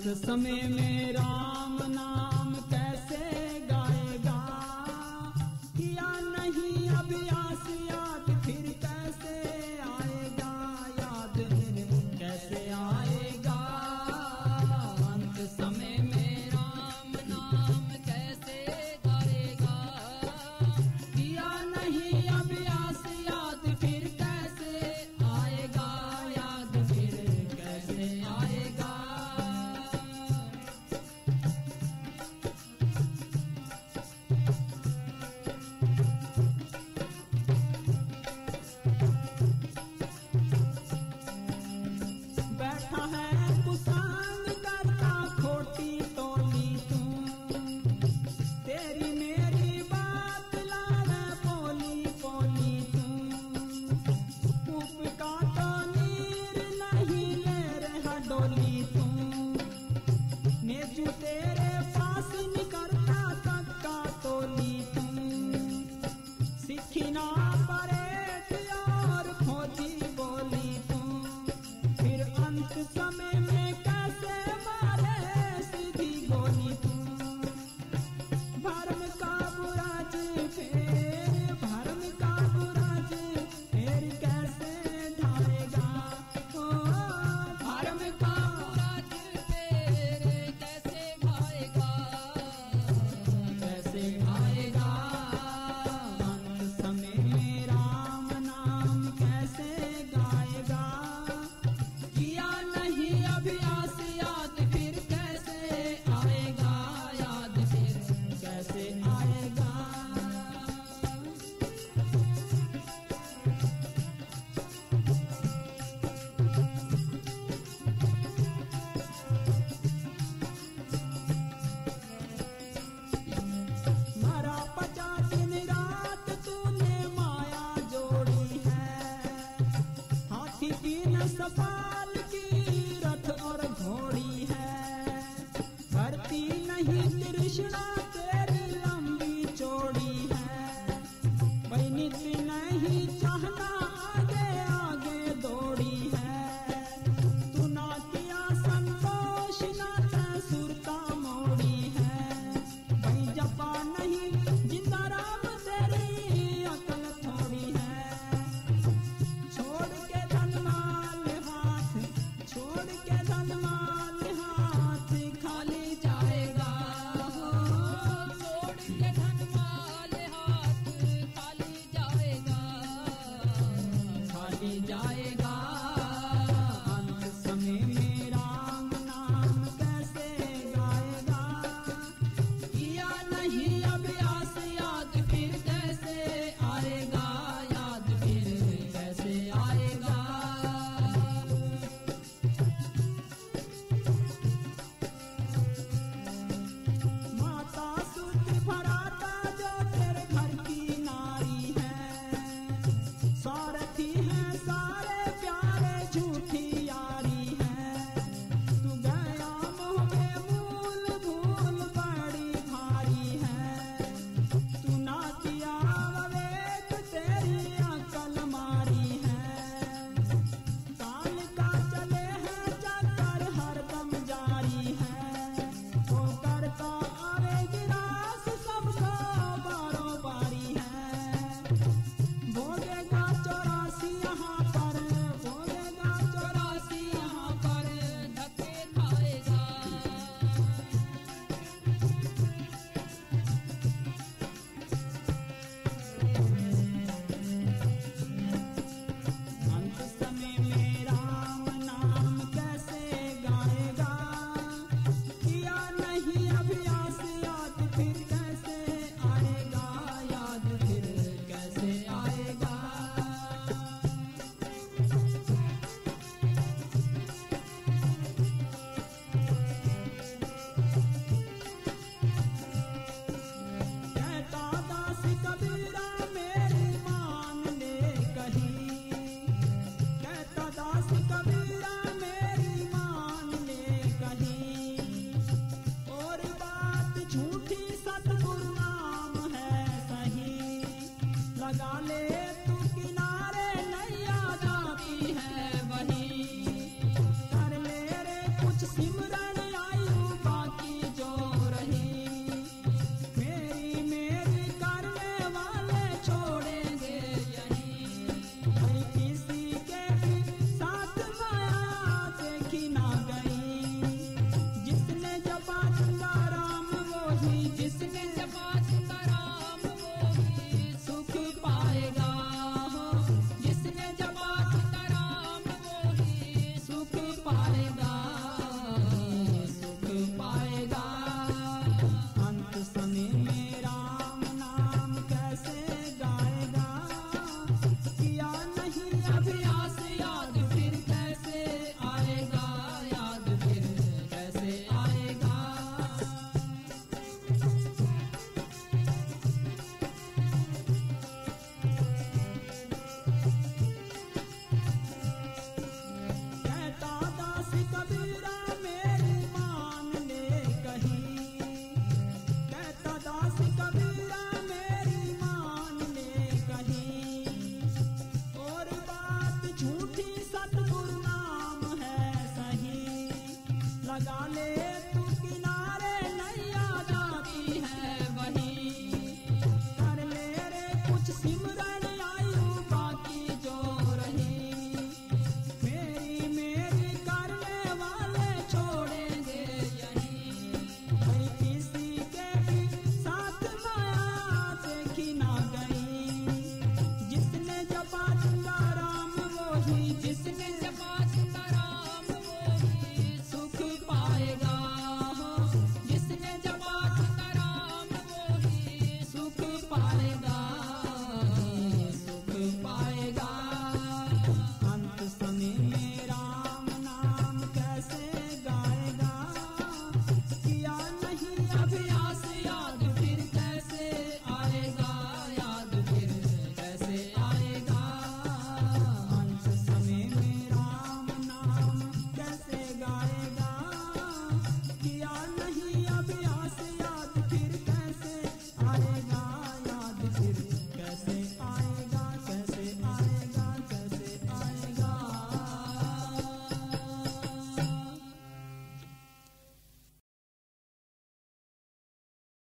अंत समय No, but.